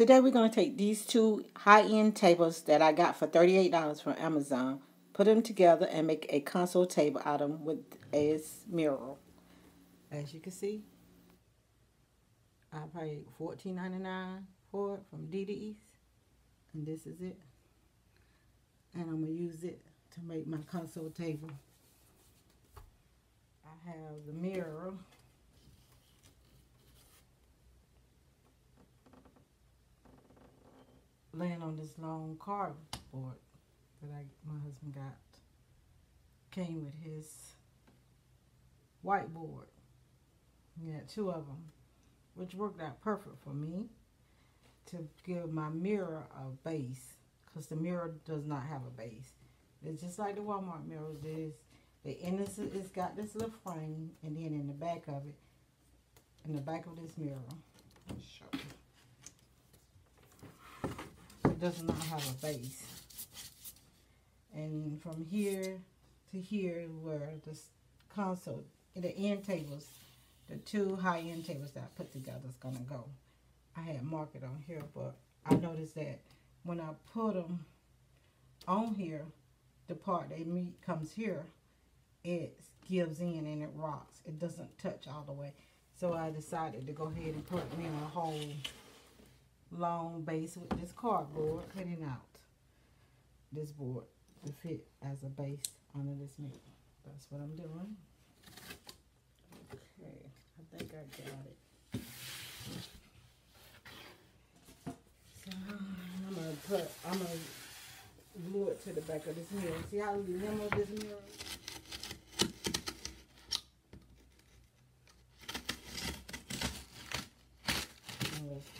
Today we're going to take these two high-end tables that I got for $38 from Amazon, put them together and make a console table out of them with a mirror. As you can see, I paid $14.99 for it from DDE's. And this is it. And I'm going to use it to make my console table. I have the mirror. Laying on this long cardboard that I my husband got. Came with his whiteboard. Yeah, two of them, which worked out perfect for me to give my mirror a base because the mirror does not have a base. It's just like the Walmart mirrors. There's the end is it's got this little frame, and then in the back of it, in the back of this mirror, does not have a base. And from here to here where the console, the end tables, the two high end tables that I put together is going to go. I had marked it on here, but I noticed that when I put them on here, the part they meet comes here, it gives in and it rocks. It doesn't touch all the way. So I decided to go ahead and put in a hole long base with this cardboard, cutting out this board to fit as a base under this mirror. That's what I'm doing. Okay, I think I got it. So I'm gonna put, I'm gonna glue it to the back of this mirror. See how little this mirror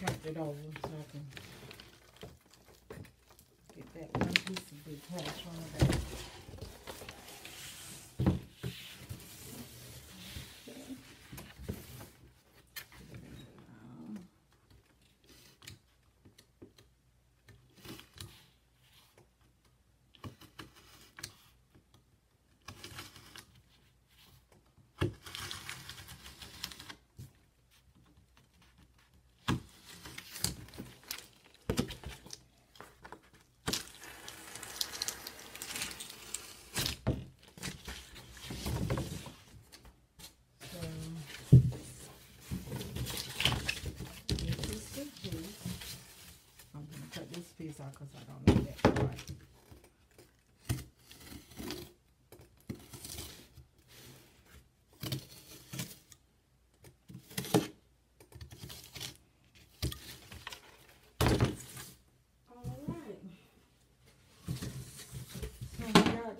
turn it over so I can get that one piece of detached from back. because I don't know that part. Alright. So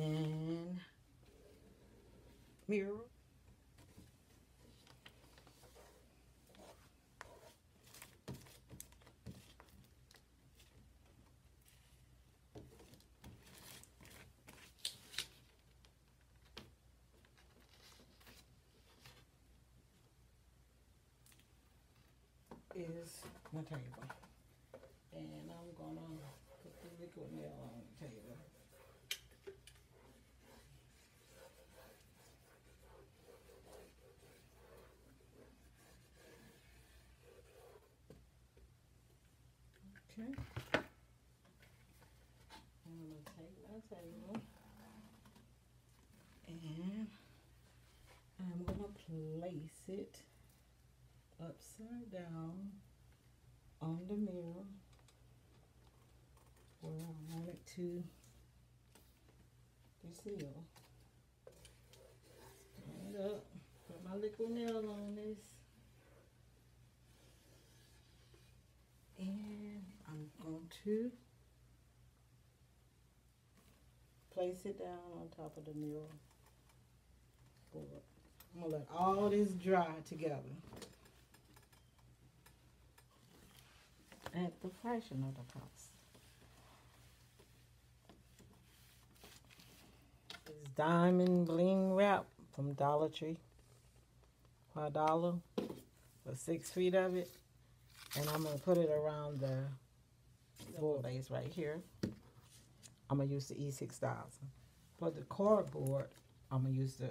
and mirror. is my table. And I'm gonna put the liquid nail on the table. Okay. I'm gonna take my table and um, I'm gonna place it upside down on the mirror where I want it to sealed. Stand up, put my liquid nail on this. And I'm going to place it down on top of the mirror board. I'm going to let all this dry together. at the fraction of the cost. It's diamond bling wrap from Dollar Tree. For a dollar for six feet of it. And I'm gonna put it around the board base right here. I'm gonna use the E6000. For the cardboard, I'm gonna use the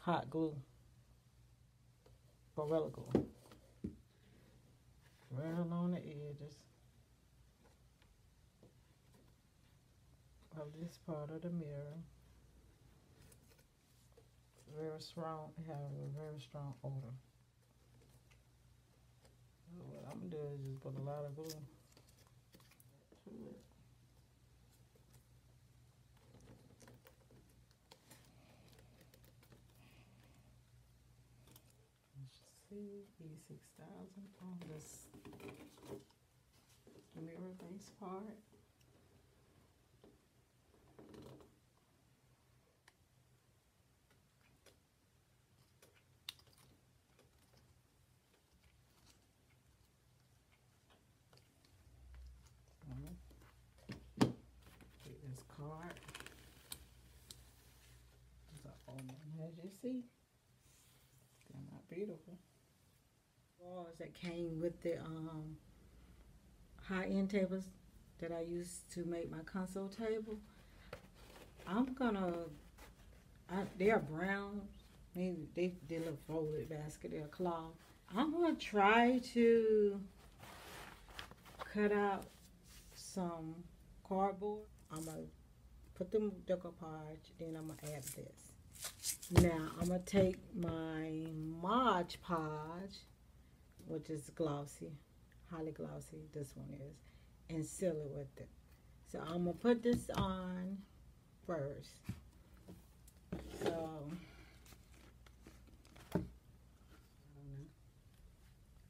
hot glue, Gorilla Glue. Right along the edges of this part of the mirror. Very strong, have a very strong odor. So what I'm gonna do is just put a lot of glue to it. See, E6000 on this mirror base part. Card. It's a almond, as you see. They're not beautiful. Walls that came with the um high end tables that I used to make my console table. I'm gonna I, they're brown. Maybe they they look folded basket, they're cloth. I'm gonna try to cut out some cardboard. I'm gonna put them decoupage, then I'm gonna add this. Now I'm gonna take my Mod Podge, which is glossy, highly glossy. This one is, and seal it with it. So I'm gonna put this on first. So.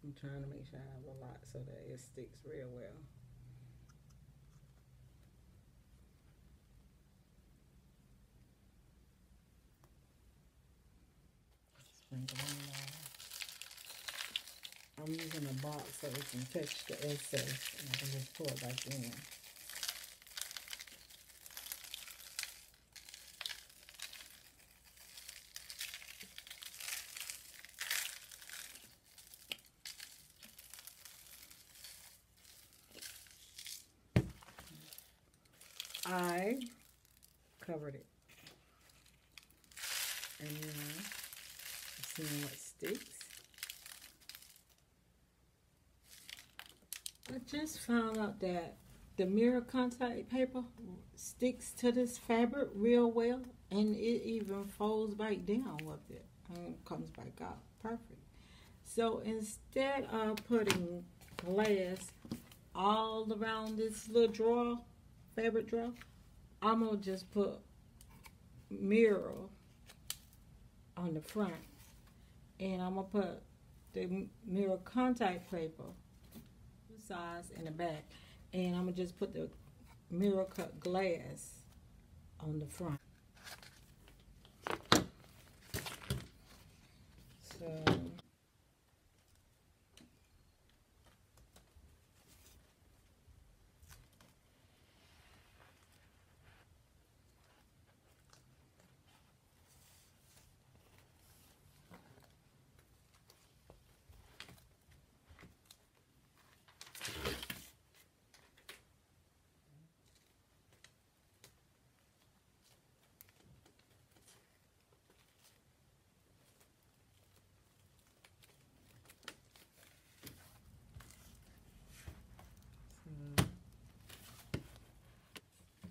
I'm trying to make sure I have a lot so that it sticks real well. Sprinkle on there. I'm using a box so it can touch the excess and I can just pour it back in. I covered it. And now, seeing what sticks. I just found that the mirror contact paper sticks to this fabric real well and it even folds back down with it. And comes back out perfect. So instead of putting glass all around this little drawer, fabric drawer, I'm gonna just put mirror on the front. And I'm gonna put the mirror contact paper size in the back and I'm gonna just put the mirror cut glass on the front. So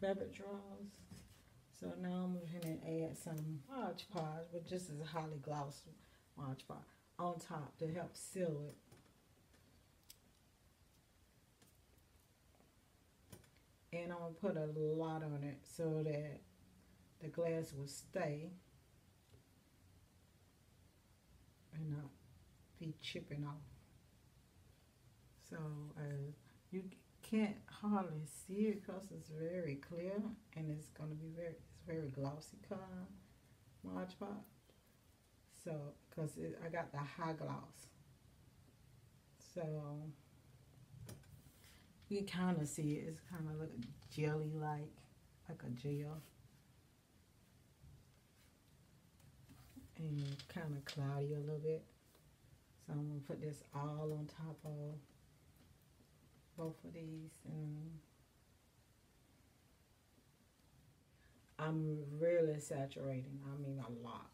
fabric drawers. So now I'm going to add some Mod Podge, but just as a highly gloss Mod Podge on top to help seal it. And I'm going to put a lot on it so that the glass will stay and not be chipping off. So uh, you can't hardly see it because it's very clear and it's going to be very, it's very glossy color, Mod Podge. So, because I got the high gloss. So, You kind of see it. It's kind of look jelly-like, like a gel. And kind of cloudy a little bit. So I'm going to put this all on top of both of these. And I'm really saturating. I mean a lot.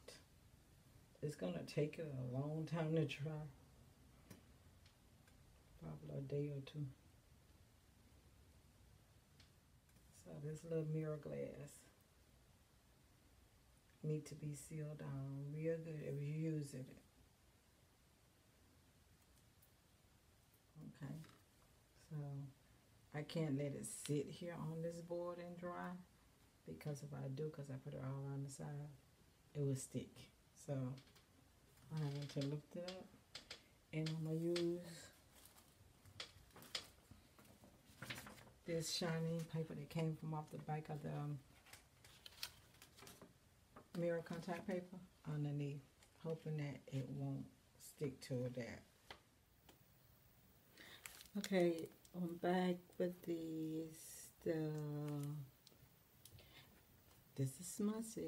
It's going to take it a long time to dry. Probably a day or two. So this little mirror glass need to be sealed down real good if you're using it. Okay, so I can't let it sit here on this board and dry because if I do, because I put it all around the side, it will stick. So I'm going to lift it up and I'm going to use this shiny paper that came from off the back of the um, mirror contact paper underneath, hoping that it won't stick to that. Okay, I'm back with these. The, this is seal.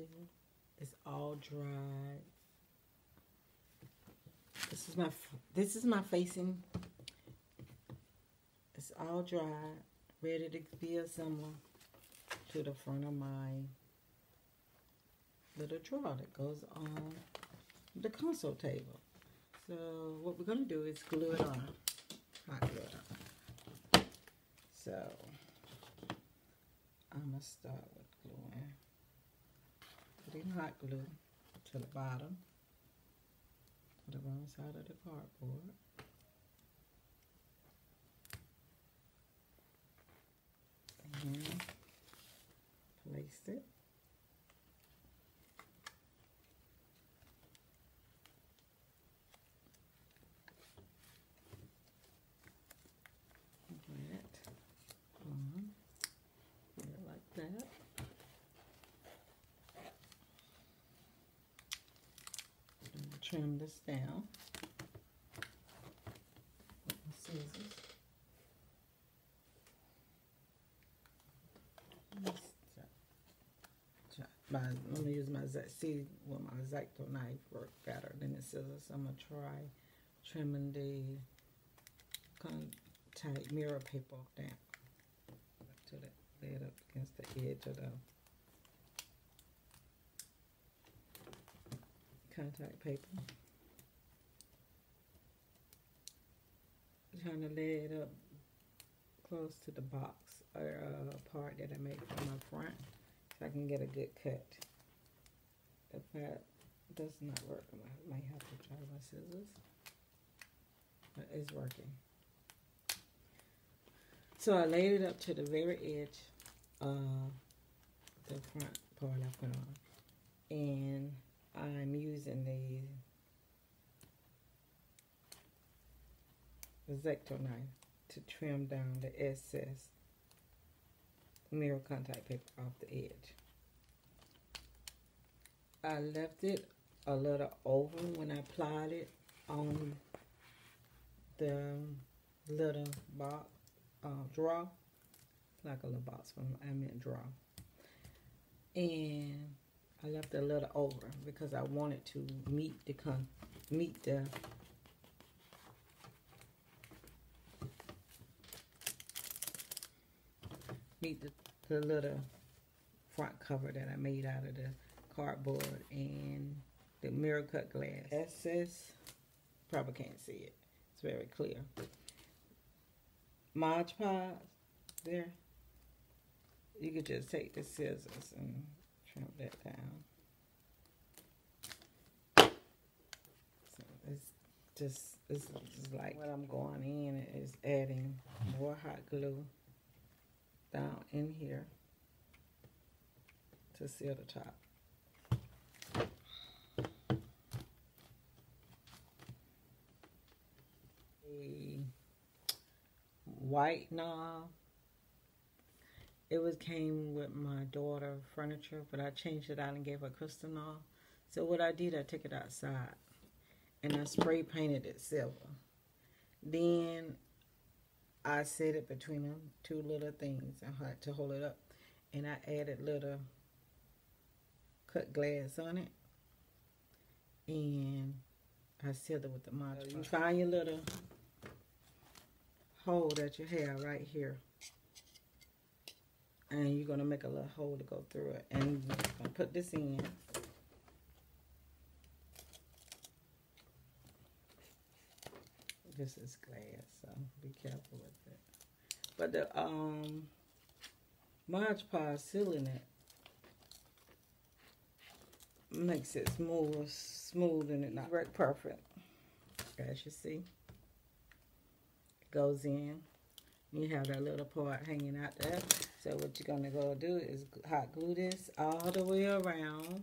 It's all dried. This is my this is my facing. It's all dried, ready to be assembled to the front of my little drawer that goes on the console table. So what we're going to do is glue it on. Hot glue it on. So I'm going to start with gluing. Putting hot glue to the bottom, to the wrong side of the cardboard. And place it trim this down with my scissors. My, I'm gonna use my see well my X-Acto knife work better than the scissors. I'm gonna try trimming the contact mirror paper down to the lay it up against the edge of the contact paper. I'm trying to lay it up close to the box or uh, part that I made for my front so I can get a good cut. If that does not work, I might have to try my scissors. But it's working. So I laid it up to the very edge of the front part I put on. And I'm using the X-Acto knife to trim down the excess mirror contact paper off the edge. I left it a little over when I applied it on the little box uh, draw, like a little box from I meant draw. And I left a little over because I wanted to meet the con meet the meet the, the little front cover that I made out of the cardboard and the mirror cut glass. Excess, probably can't see it. It's very clear. Mod Podge, there. You could just take the scissors and trim that down. So it's just, it's, it's like what I'm going in is adding more hot glue down in here to seal the top. A white knob it was came with my daughter furniture, but I changed it out and gave her crystal. So what I did, I took it outside and I spray painted it silver. Then I set it between them two little things and had to hold it up. And I added little cut glass on it. And I sealed it with the Mod You find your little hole that you have right here. And you're going to make a little hole to go through it. And going to put this in. This is glass, so be careful with it. But the um, Mod Podge sealing it makes it smooth, smooth and it not work perfect. As you see, it goes in. You have that little part hanging out there. So what you're gonna go do is hot glue this all the way around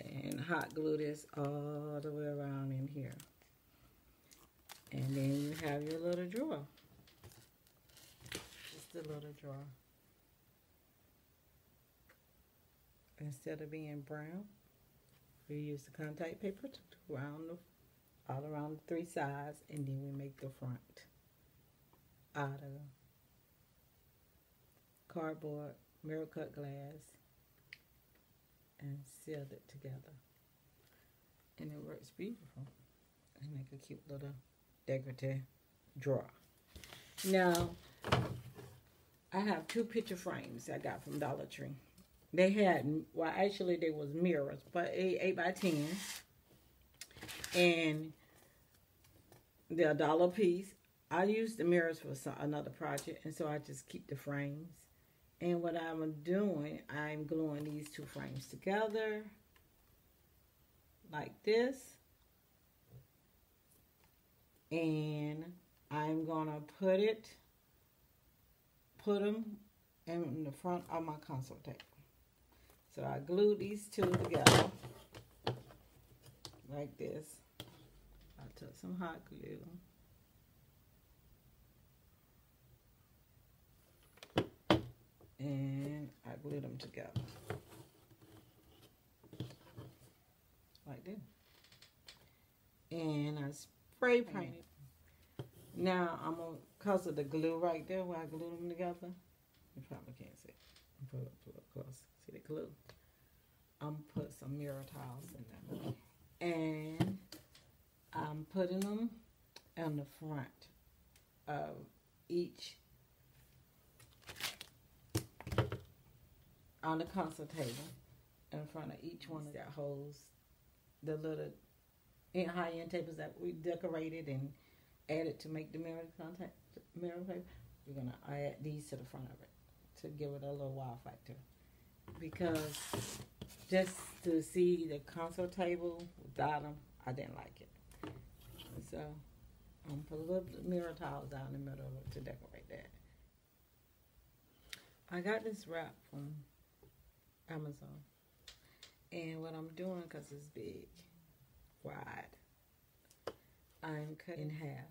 and hot glue this all the way around in here. And then you have your little drawer. Just a little drawer. Instead of being brown, we use the contact paper to round the, all around the three sides, and then we make the front out of cardboard, mirror cut glass, and sealed it together. And it works beautiful. And make a cute little decorative drawer. Now, I have two picture frames I got from Dollar Tree. They had, well, actually, they was mirrors, but 8, 8 by 10. And they're a dollar piece. I use the mirrors for some, another project, and so I just keep the frames. And what I'm doing, I'm gluing these two frames together like this. And I'm going to put it, put them in the front of my console table. So I glue these two together like this. I took some hot glue. And I glued them together. Like this. And I spray painted. Now I'm gonna cause of the glue right there where I glued them together. You probably can't see. Pull up, pull up close. See the glue? I'm put some mirror tiles in there. And I'm putting them on the front of each on the console table in front of each one of that holds the little in high end tables that we decorated and added to make the mirror contact mirror paper. We're gonna add these to the front of it to give it a little wow factor because just to see the console table without them, I didn't like it. So I'm gonna put a little mirror tiles down in the middle to decorate that. I got this wrap from Amazon. And what I'm doing, because it's big, wide, I'm cutting half.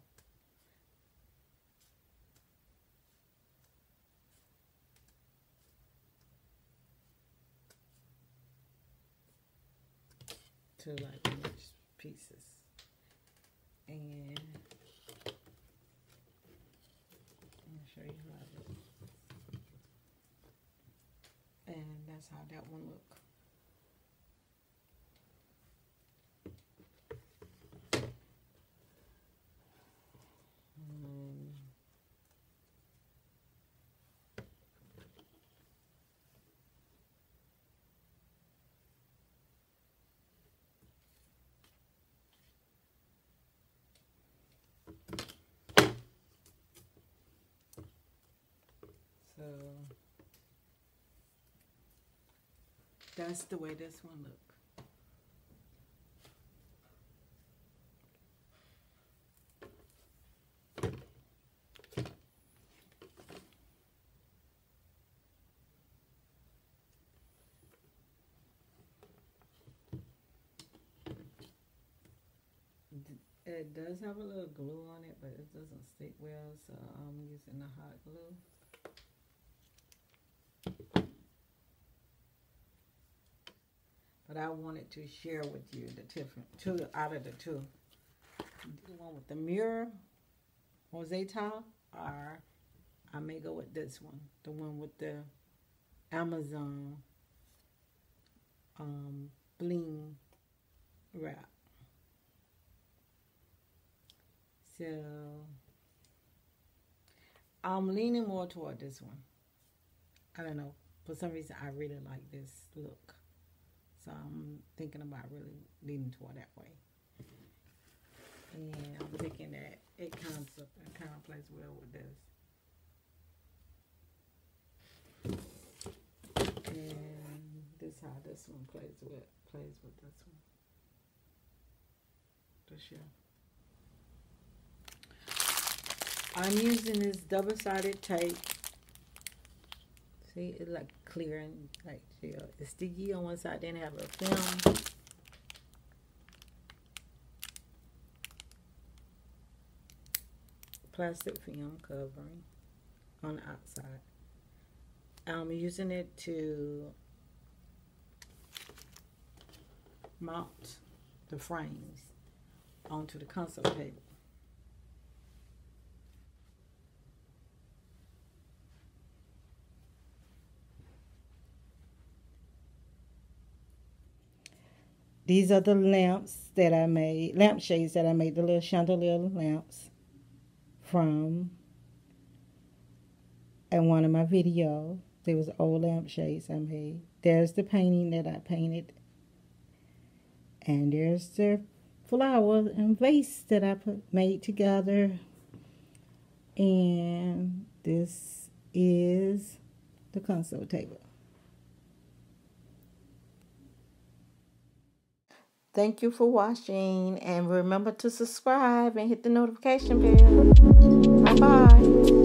to like pieces. And I'll show you how. And that's how that one look. Hmm. So that's the way this one look. It does have a little glue on it, but it doesn't stick well, so I'm using the hot glue. But I wanted to share with you the different two out of the two. The one with the mirror, mosaic tile, are, I may go with this one, the one with the Amazon um, bling wrap. So I'm leaning more toward this one. I don't know. For some reason, I really like this look. So I'm thinking about really leaning toward that way. And I'm thinking that it kind of, it kind of plays well with this. And this how this one plays with plays with this one. This year. I'm using this double-sided tape. See, it's like clear and like yeah, it's sticky on one side, then have a film. Plastic film covering on the outside. I'm using it to mount the frames onto the console table. These are the lamps that I made, lampshades that I made, the little chandelier lamps from in one of my videos. There was old lampshades I made. There's the painting that I painted. And there's the flower and vase that I put made together. And this is the console table. Thank you for watching and remember to subscribe and hit the notification bell. Bye-bye.